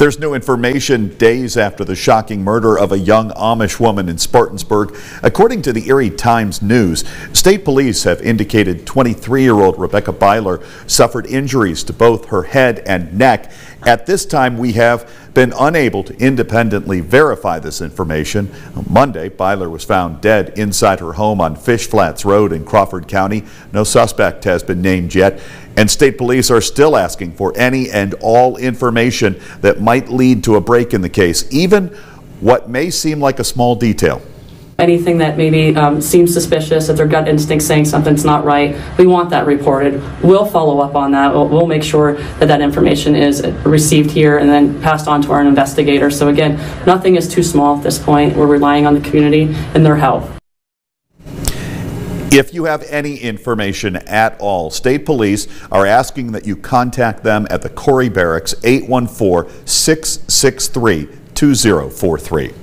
There's new information days after the shocking murder of a young Amish woman in Spartansburg. According to the Erie Times News, state police have indicated 23-year-old Rebekah Byler suffered injuries to both her head and neck. At this time, we have been unable to independently verify this information. On Monday, Byler was found dead inside her home on Fish Flats Road in Crawford County. No suspect has been named yet, and state police are still asking for any and all information that might lead to a break in the case, even what may seem like a small detail anything that maybe um, seems suspicious, if their gut instinct saying something's not right, we want that reported. We'll follow up on that. We'll, we'll make sure that that information is received here and then passed on to our investigator. So again, nothing is too small at this point. We're relying on the community and their help. If you have any information at all, state police are asking that you contact them at the Corry Barracks 814 663 2043.